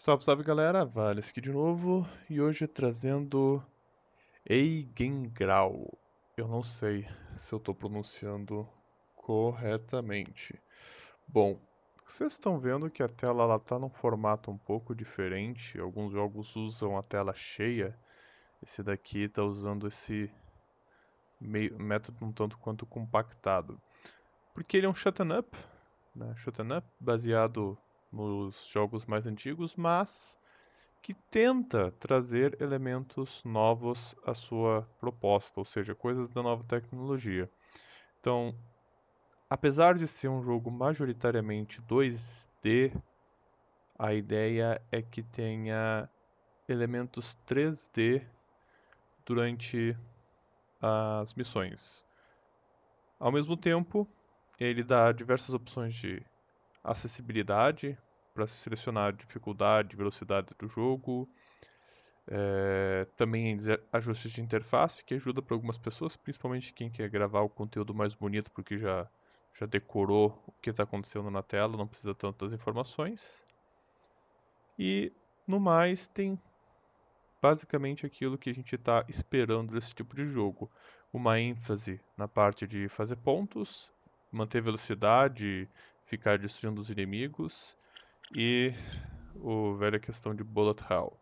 Salve, salve galera, Vale aqui de novo e hoje trazendo Eigengrau. Eu não sei se eu estou pronunciando corretamente. Bom, vocês estão vendo que a tela está num formato um pouco diferente. Alguns jogos usam a tela cheia. Esse daqui está usando esse meio, método um tanto quanto compactado. Porque ele é um shutting up, né? shutting up baseado nos jogos mais antigos, mas que tenta trazer elementos novos à sua proposta, ou seja, coisas da nova tecnologia. Então, apesar de ser um jogo majoritariamente 2D, a ideia é que tenha elementos 3D durante as missões. Ao mesmo tempo, ele dá diversas opções de acessibilidade para selecionar dificuldade, velocidade do jogo. É, também ajustes de interface que ajuda para algumas pessoas, principalmente quem quer gravar o conteúdo mais bonito porque já, já decorou o que está acontecendo na tela, não precisa tantas informações. E no mais tem basicamente aquilo que a gente está esperando desse tipo de jogo. Uma ênfase na parte de fazer pontos, manter velocidade, ficar destruindo os inimigos e o velha questão de bullet hell.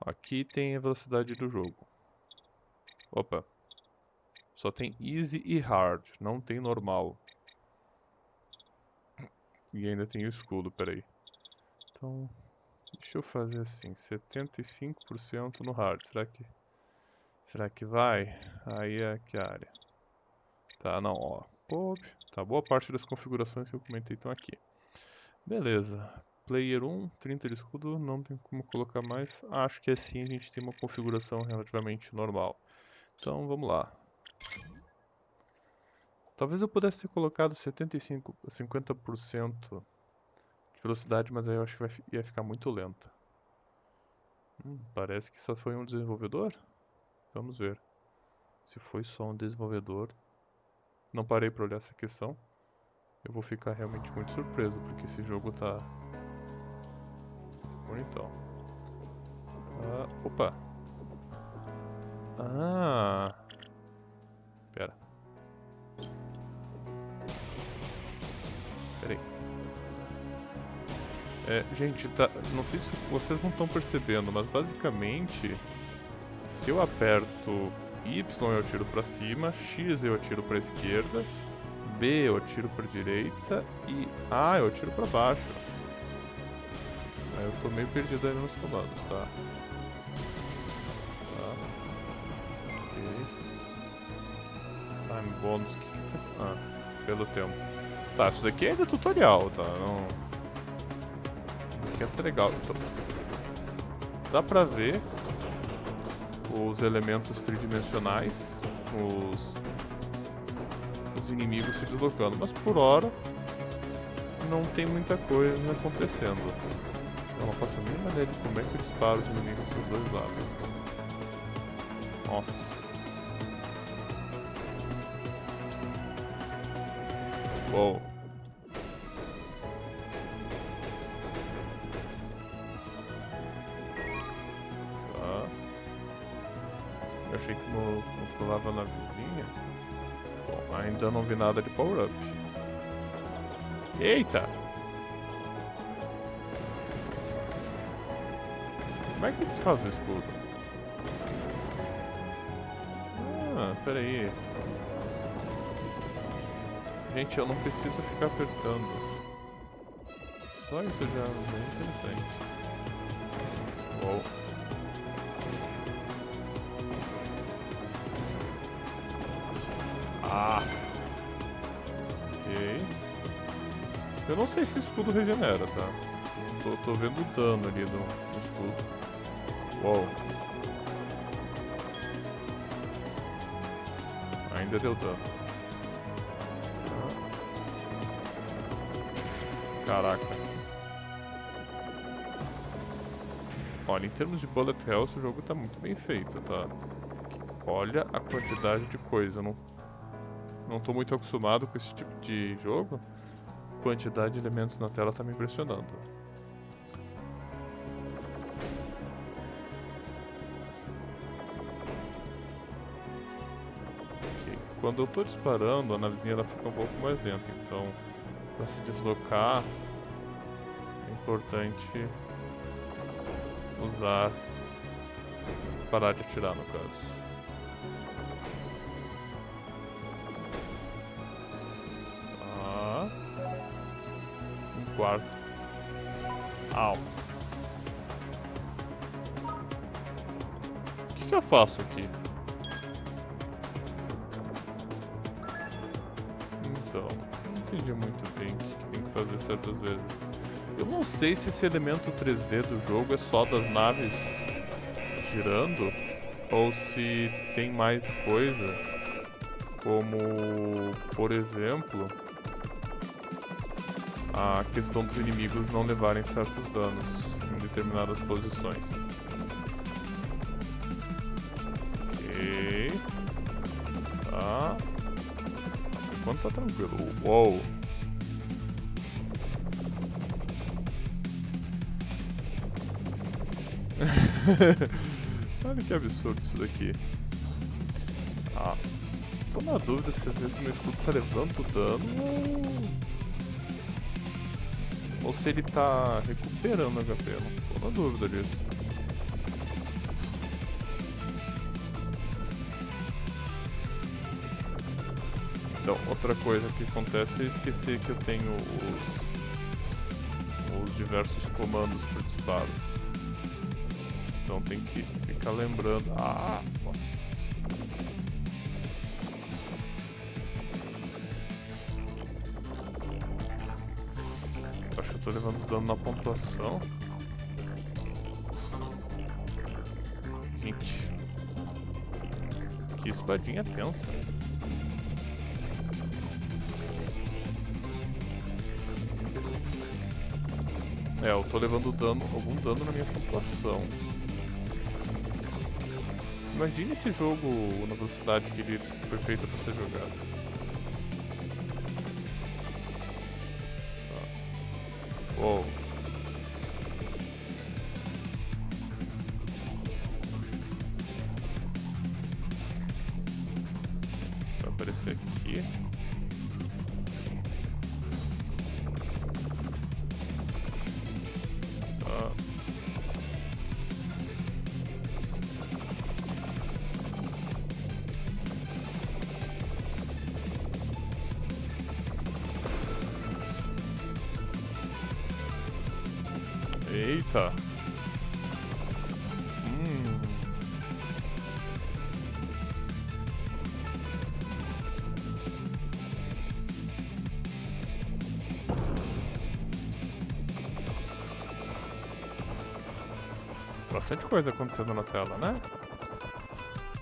Aqui tem a velocidade do jogo. Opa. Só tem easy e hard, não tem normal. E ainda tem o escudo, peraí. Então, deixa eu fazer assim, 75% no hard. Será que será que vai? Aí é que área. Tá, não, ó. Tá, boa parte das configurações que eu comentei estão aqui. Beleza. Player 1, 30 de escudo, não tem como colocar mais. Acho que assim a gente tem uma configuração relativamente normal. Então vamos lá. Talvez eu pudesse ter colocado 75, 50% de velocidade, mas aí eu acho que vai, ia ficar muito lenta. Hum, parece que só foi um desenvolvedor. Vamos ver. Se foi só um desenvolvedor, não parei para olhar essa questão. Eu vou ficar realmente muito surpreso, porque esse jogo tá bonitão. Ah, opa! Ah! Pera. Pera aí. É, gente, tá, não sei se vocês não estão percebendo, mas basicamente, se eu aperto Y eu atiro para cima, X eu atiro para esquerda, B eu atiro para direita e A eu atiro para baixo. Aí eu tô meio perdido aí nos comandos, tá? Tá. Ok. Time bônus, o que que tá... Ah, pelo tempo. Tá, isso daqui é ainda tutorial, tá? Não... Isso aqui é até legal. Então... Dá pra ver os elementos tridimensionais, os, os inimigos se deslocando, mas por hora não tem muita coisa acontecendo. Eu não faço a mínima ideia de como é que eu disparo os inimigos dos dois lados. Nossa. Uou. Eu achei que controlava na vizinha. Ainda não vi nada de power-up. Eita! Como é que desfaz o escudo? Ah, peraí. Gente, eu não preciso ficar apertando. Só isso já é interessante. Uou. Sei se escudo regenera, tá? Tô, tô vendo o dano ali do, do escudo. Uou. Ainda deu dano. Caraca. Olha, em termos de bullet health, o jogo tá muito bem feito, tá? Olha a quantidade de coisa. Não não estou muito acostumado com esse tipo de jogo quantidade de elementos na tela está me impressionando. Okay. Quando eu estou disparando, a navezinha ela fica um pouco mais lenta, então para se deslocar é importante usar parar de atirar no caso. Au. O que, que eu faço aqui? Então, não entendi muito bem o que, que tem que fazer certas vezes. Eu não sei se esse elemento 3D do jogo é só das naves girando ou se tem mais coisa, como por exemplo a questão dos inimigos não levarem certos danos em determinadas posições. Ok. Tá. Enquanto tá tranquilo. Uou! Olha que absurdo isso daqui. Ah. Tô na dúvida se às vezes meu escudo tá levando dano ou... Ou se ele tá recuperando HP, eu não tô na dúvida disso. Então, outra coisa que acontece é esquecer que eu tenho os, os diversos comandos por disparos. Então tem que ficar lembrando. Ah, tô levando dano na pontuação. Gente. Que espadinha tensa. É, eu tô levando dano, algum dano na minha pontuação. Imagine esse jogo na velocidade que ele foi feito para ser jogado. Uou. Bastante coisa acontecendo na tela, né?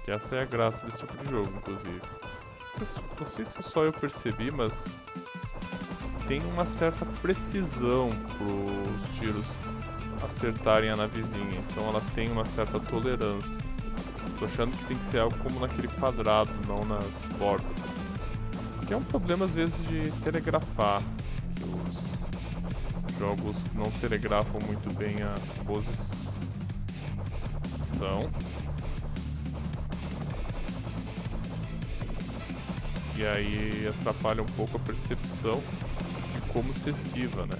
Que essa é a graça desse tipo de jogo, inclusive. Não sei se só eu percebi, mas tem uma certa precisão pros tiros acertarem a navezinha, então ela tem uma certa tolerância. Tô achando que tem que ser algo como naquele quadrado, não nas bordas. Que é um problema às vezes de telegrafar, que os jogos não telegrafam muito bem a posição. E aí atrapalha um pouco a percepção de como se esquiva, né?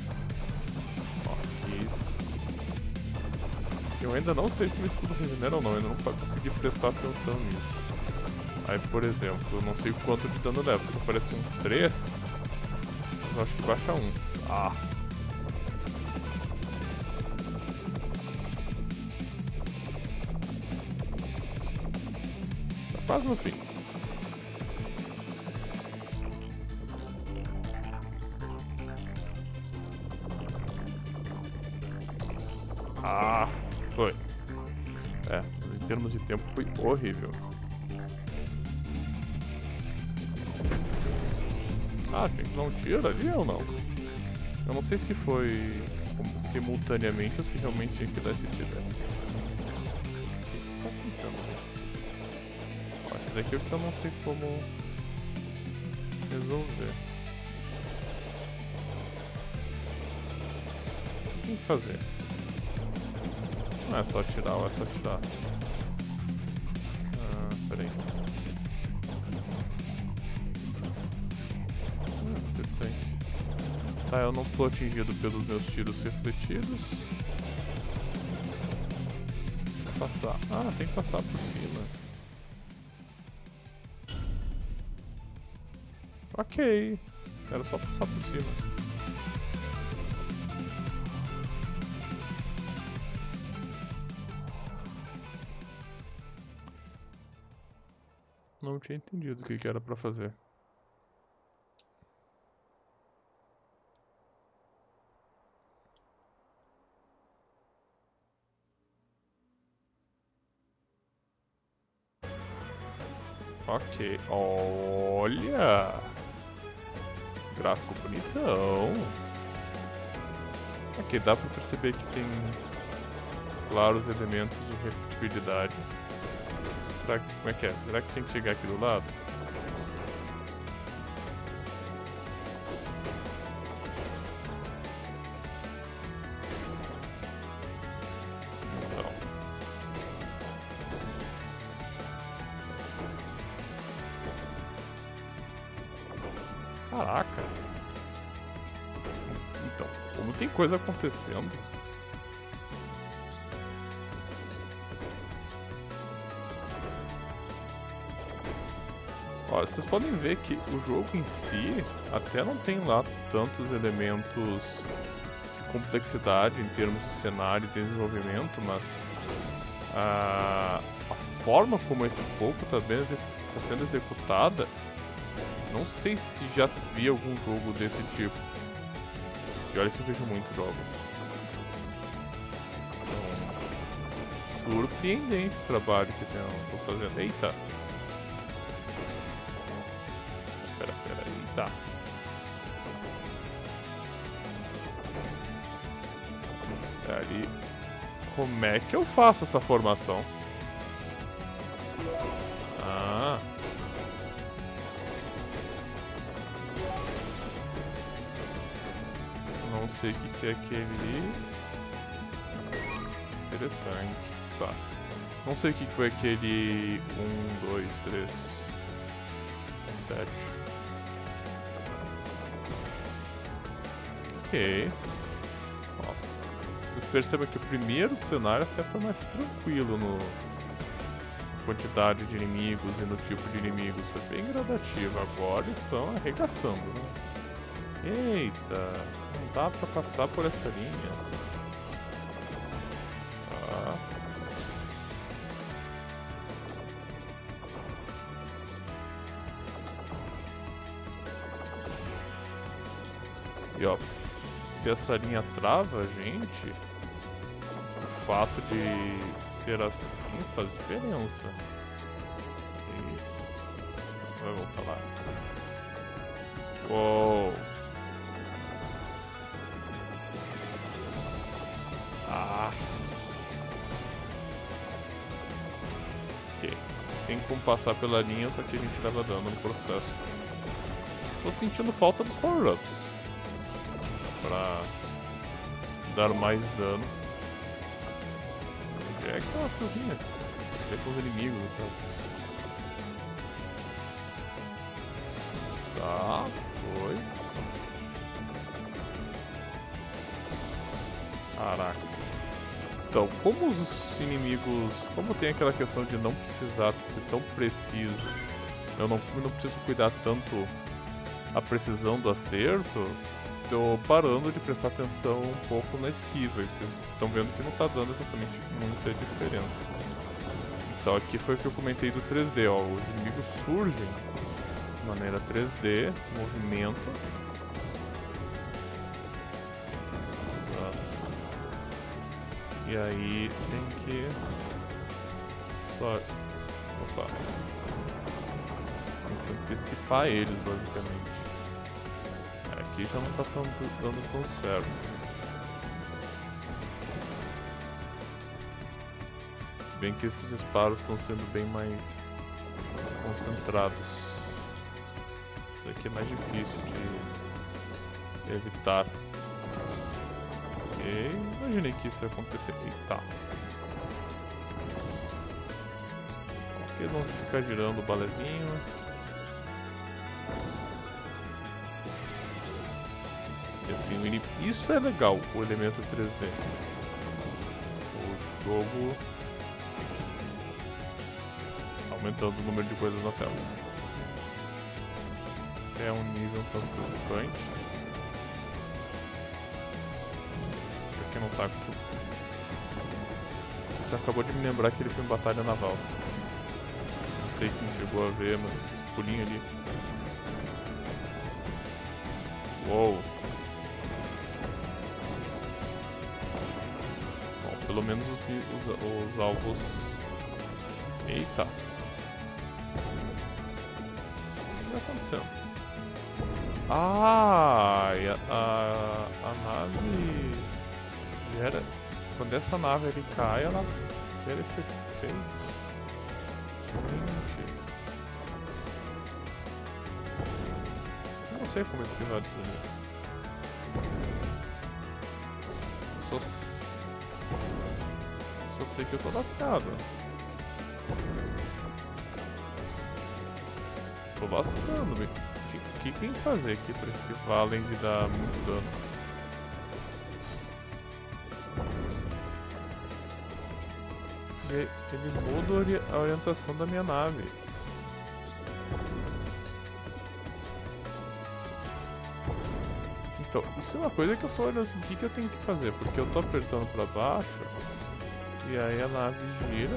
Eu ainda não sei se meu escudo regenera ou não, ainda não consegui prestar atenção nisso. Aí, por exemplo, eu não sei quanto de dano leva, porque aparece um 3, mas acho que baixa 1. Ah! Quase no fim. Ah! Foi. É, em termos de tempo foi horrível. Ah, tem que dar um tiro ali ou não? Eu não sei se foi simultaneamente ou se realmente tinha que dar esse tiro. daqui porque eu não sei como resolver. O que tem que fazer? Não é só tirar é só tirar? Ah, peraí. Ah, interessante. Tá, eu não tô atingido pelos meus tiros refletidos. Passar. Ah, tem que passar por cima. Ok. Era só passar por cima. Não tinha entendido o que, que era pra fazer. Ok, olha! Gráfico bonitão. Aqui dá pra perceber que tem claros elementos de repetibilidade. Será que, como é que é? Será que tem que chegar aqui do lado? Coisa acontecendo. Ó, vocês podem ver que o jogo em si até não tem lá tantos elementos de complexidade em termos de cenário e desenvolvimento, mas a, a forma como esse pouco está tá sendo executada, não sei se já vi algum jogo desse tipo. E olha que eu vejo muitos jogos. Então, surpreendente o trabalho que estão fazendo. Eita! Tá. Ali. Como é que eu faço essa formação? É aquele. Interessante. Tá. Não sei o que foi aquele. Um, dois, três. Sete. Ok. Nossa. Vocês percebem que o primeiro cenário até foi mais tranquilo no quantidade de inimigos e no tipo de inimigos. Foi bem gradativo. Agora estão arregaçando, né? Eita, dá pra passar por essa linha. Ah. E ó, se essa linha trava a gente, o fato de ser assim faz diferença. E vai voltar lá. Uou! Passar pela linha, só que a gente leva dano no processo. Tô sentindo falta dos power-ups pra dar mais dano. Onde é que estão essas linhas? Onde é que os inimigos, no caso? Tá, foi. Caraca. Então, como os inimigos... Como tem aquela questão de não precisar ser tão preciso, eu não, eu não preciso cuidar tanto a precisão do acerto, tô parando de prestar atenção um pouco na esquiva. Vocês estão vendo que não está dando exatamente muita diferença. Então aqui foi o que eu comentei do 3D, ó. Os inimigos surgem de maneira 3D, se movimentam. E aí tem que... Só... Opa. Tem que antecipar eles, basicamente aqui já não tá dando, dando tão certo. Se bem que esses disparos estão sendo bem mais concentrados. Isso aqui é mais difícil de evitar. Imaginei que isso ia acontecer. Eita. Aqui vamos ficar girando o balezinho. E assim, isso é legal, o elemento 3D. O jogo aumentando o número de coisas na tela. É um nível um tanto preocupante. Você acabou de me lembrar que ele foi em batalha naval. Não sei quem chegou a ver, mas esses pulinhos ali. Uou! Bom, pelo menos os, os, os alvos. Eita! acontecendo? Ah, a, a, a nave gera. Quando essa nave ele cai, ela gera esse efeito. Gente. Não sei como disso ali. Só, só sei que eu tô lascado. tô lascando. O que, que tem que fazer aqui pra esquivar além de dar muito dano? Ele muda a orientação da minha nave. Então, isso é uma coisa que eu tô olhando assim, o que, que eu tenho que fazer? Porque eu tô apertando pra baixo, e aí a nave gira,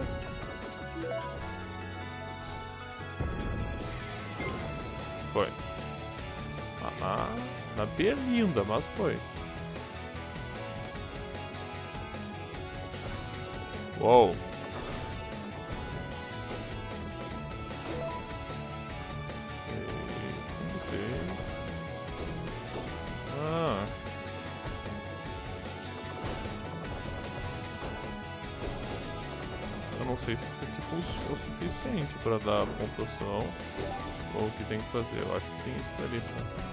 foi. Ah, na berlinda, mas foi. Uou. Para dar pontuação. Ou o que tem que fazer? Eu acho que tem isso ali, tá?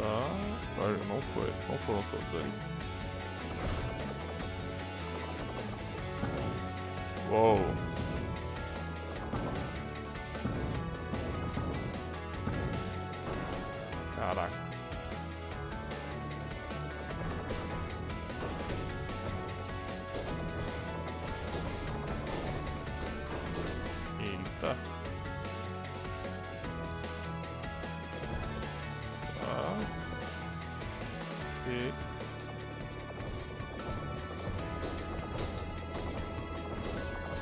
Tá. Não foi. Não foram todos ali. Uou.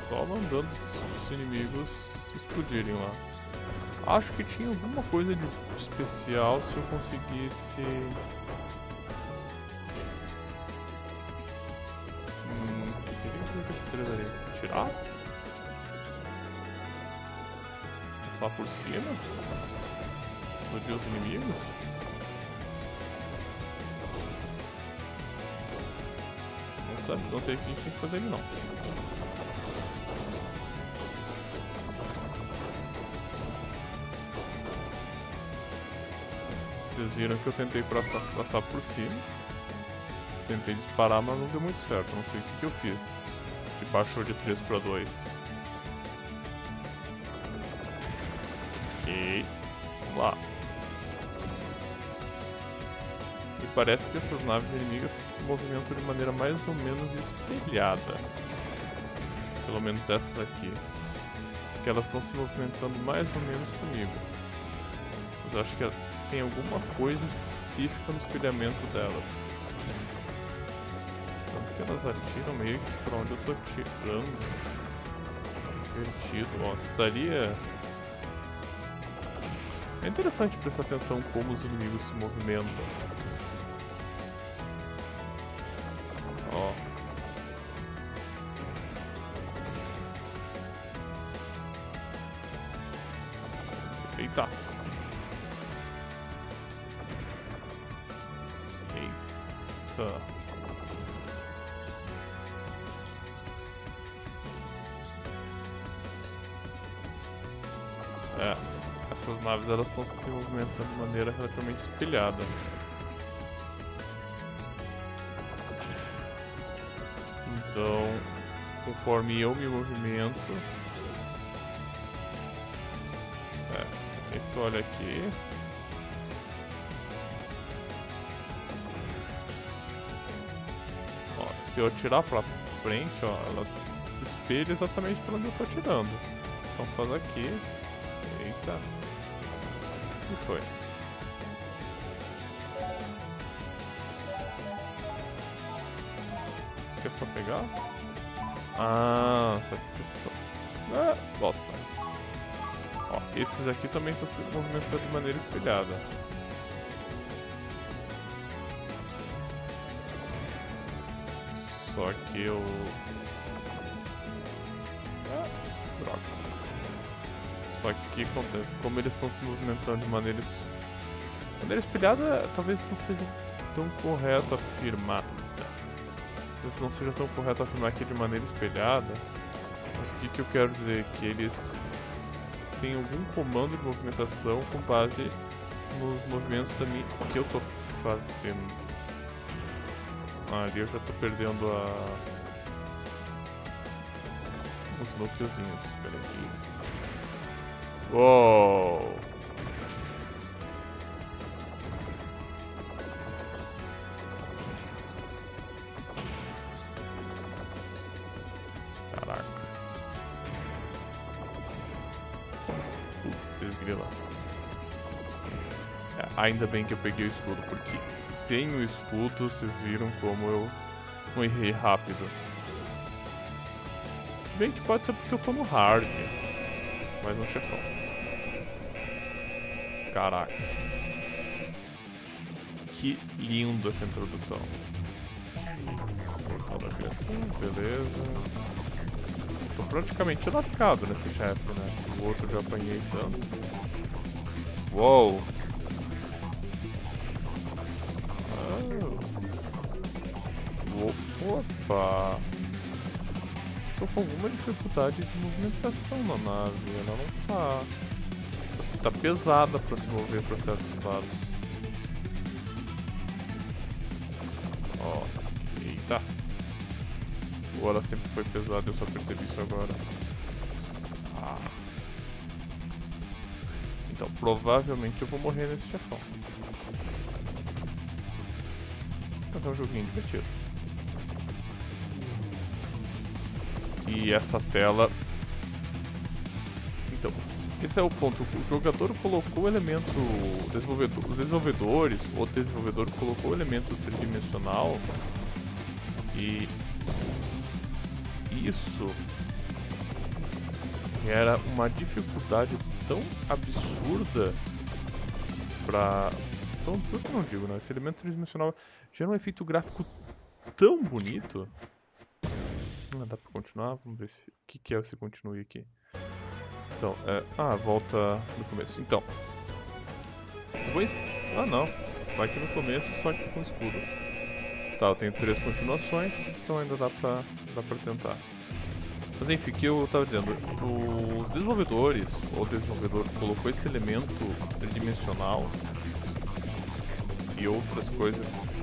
Só mandando os inimigos explodirem lá. Acho que tinha alguma coisa de especial se eu conseguisse... Hum, o que esse 3 ali? Tirar? Passar por cima? Explodir os inimigos? Não, sabe, não sei o que a gente tem que fazer ali não. Vocês viram que eu tentei passar, passar por cima. Tentei disparar, mas não deu muito certo. Não sei o que, que eu fiz. Que baixou de 3 para 2. Ok. Vamos lá. E parece que essas naves inimigas se movimentam de maneira mais ou menos espelhada. Pelo menos essas aqui. Que elas estão se movimentando mais ou menos comigo. Mas acho que tem alguma coisa específica no espelhamento delas. Tanto que elas atiram meio que pra onde eu tô atirando. Invertido, ó, estaria... É interessante prestar atenção como os inimigos se movimentam. Essas naves elas estão se movimentando de maneira relativamente espelhada. Então, conforme eu me movimento... É, tu olha aqui... Ó, se eu atirar pra frente, ó, ela se espelha exatamente pra onde eu tô atirando. Então faz aqui. Eita. Que foi? Quer só pegar? Ah, só que vocês estão... Ah, bosta. Ó, esses aqui também estão se movimentando de maneira espelhada. Só que eu... Só que o que acontece? Como eles estão se movimentando de maneira... De maneira espelhada, talvez não seja tão correto afirmar talvez não seja tão correto afirmar que de maneira espelhada. Mas o que, que eu quero dizer? Que eles têm algum comando de movimentação com base nos movimentos da que eu estou fazendo. Ah, ali eu já estou perdendo a... os núcleozinhos. Espera aqui. Uou! Ainda bem que eu peguei o escudo, porque sem o escudo vocês viram como eu errei rápido. Se bem que pode ser porque eu tô no hard, mas no chefão. Caraca. Que lindo essa introdução. Portal da criação, beleza. Tô praticamente lascado nesse chefe, né? Se o outro já apanhei tanto. Uou! Opa! Tô com alguma dificuldade de movimentação na nave. Ela não tá... Tá pesada pra se mover pra certos lados. Ó. Eita. Ou ela sempre foi pesada eu só percebi isso agora. Ah. Então, provavelmente eu vou morrer nesse chefão. Mas é um joguinho divertido. E essa tela... Então, esse é o ponto. O jogador colocou o elemento... Desenvolvedor, os desenvolvedores, o desenvolvedor colocou o elemento tridimensional e isso era uma dificuldade tão absurda para tão absurda não digo, né? Esse elemento tridimensional gera um efeito gráfico tão bonito ah, dá pra continuar? Vamos ver se... o que, que é se continue aqui. Então, é... Ah, volta no começo. Então. Depois... Ah, não. Vai aqui no começo, só que com escudo. Tá, eu tenho três continuações, então ainda dá pra, dá pra tentar. Mas enfim, o que eu tava dizendo, os desenvolvedores, ou o desenvolvedor colocou esse elemento tridimensional e outras coisas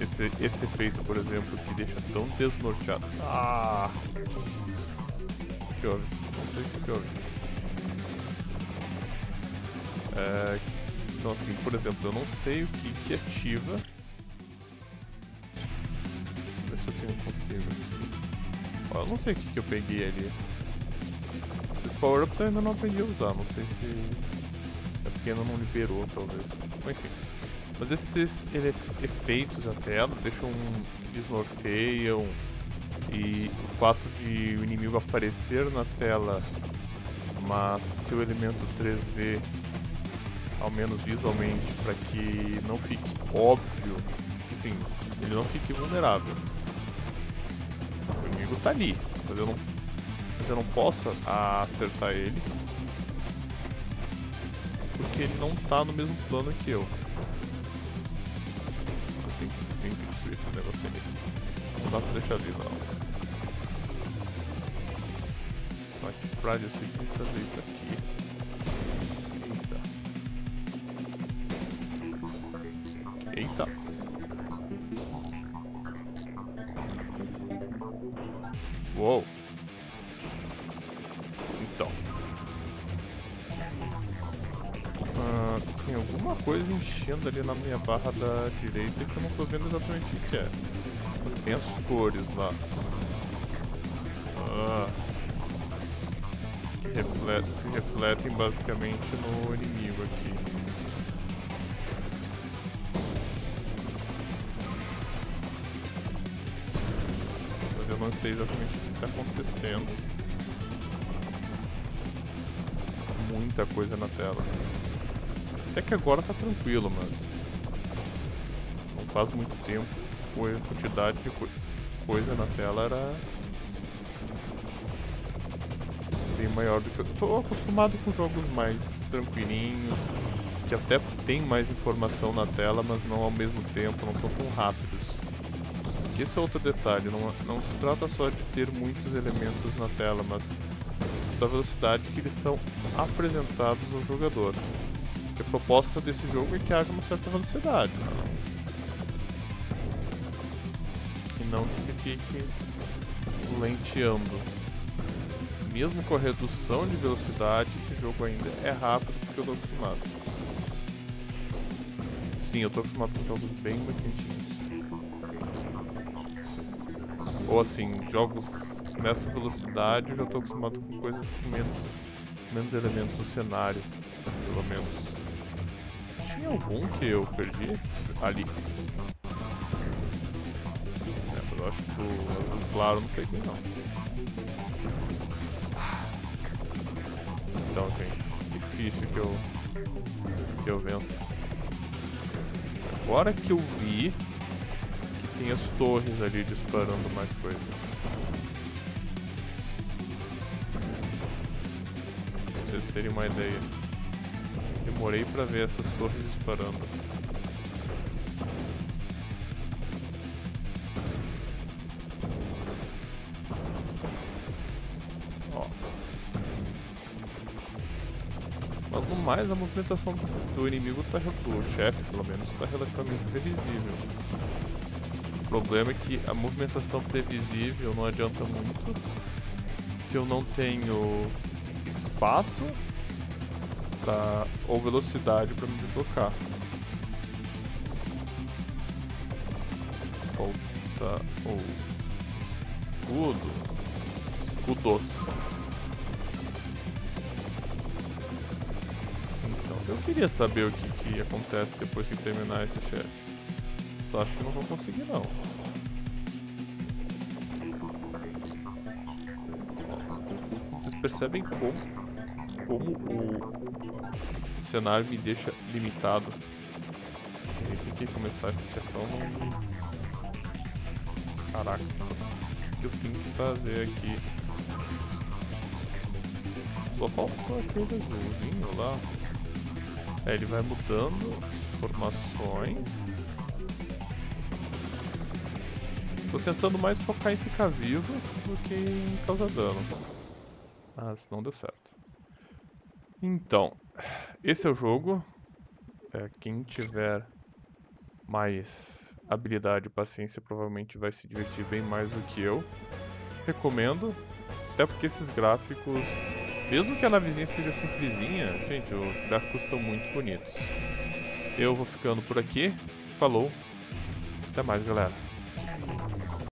esse, esse efeito, por exemplo, que deixa tão desnorteado. Ah! Que houve? Não sei o que houve. É, então assim, por exemplo, eu não sei o que, que ativa. Ver se eu tenho consigo. Ó, eu não sei o que, que eu peguei ali. Esses power-ups eu ainda não aprendi a usar, não sei se é porque ainda não liberou, talvez. Enfim. Mas esses efeitos na tela deixam desnorteiam e o fato de o inimigo aparecer na tela, mas o elemento 3D, ao menos visualmente, para que não fique óbvio, que sim, ele não fique vulnerável. O inimigo está ali, mas eu não, mas eu não posso acertar ele porque ele não está no mesmo plano que eu. esse negócio ali. Não dá pra deixar ali não. Só que pra eu sei que fazer isso aqui. Enchendo ali na minha barra da direita que eu não tô vendo exatamente o que é. Mas tem as cores lá. Ah, que se refletem basicamente no inimigo aqui. Mas eu não sei exatamente o que está acontecendo. Muita coisa na tela. Até que agora tá tranquilo, mas não faz muito tempo a quantidade de co coisa na tela era bem maior do que eu tô acostumado com jogos mais tranquilinhos, que até tem mais informação na tela, mas não ao mesmo tempo, não são tão rápidos. Esse é outro detalhe, não, não se trata só de ter muitos elementos na tela, mas da velocidade que eles são apresentados ao jogador. Porque a proposta desse jogo é que haja uma certa velocidade. E não que se fique lenteando. Mesmo com a redução de velocidade, esse jogo ainda é rápido porque eu estou acostumado. Sim, eu estou acostumado com jogos bem mais lentinhos. Ou assim, jogos nessa velocidade eu já estou acostumado com coisas com menos, menos elementos no cenário, pelo menos. Tinha algum que eu perdi? Ali. É, eu acho que o claro não peguei não. Então, gente, difícil que eu que eu vença. Agora que eu vi que tem as torres ali disparando mais coisas. Pra vocês terem uma ideia. Demorei pra ver essas torres disparando. Ó. Mas no mais, a movimentação do inimigo, tá, do chefe pelo menos, está relativamente previsível. O problema é que a movimentação previsível não adianta muito se eu não tenho espaço ou velocidade para me deslocar. Falta o escudo. Escudos. Então, eu queria saber o que, que acontece depois que terminar esse chefe. Só acho que não vou conseguir não. Vocês percebem como como o cenário me deixa limitado. Eu que começar esse chefão no... Caraca, o que eu tenho que fazer aqui? Só faltou aquele azulzinho lá. É, ele vai mudando formações. Tô tentando mais focar em ficar vivo do que em causar dano. Mas não deu certo. Então, esse é o jogo. É, quem tiver mais habilidade e paciência provavelmente vai se divertir bem mais do que eu. Recomendo, até porque esses gráficos, mesmo que a navezinha seja simplesinha, gente, os gráficos estão muito bonitos. Eu vou ficando por aqui. Falou. Até mais, galera.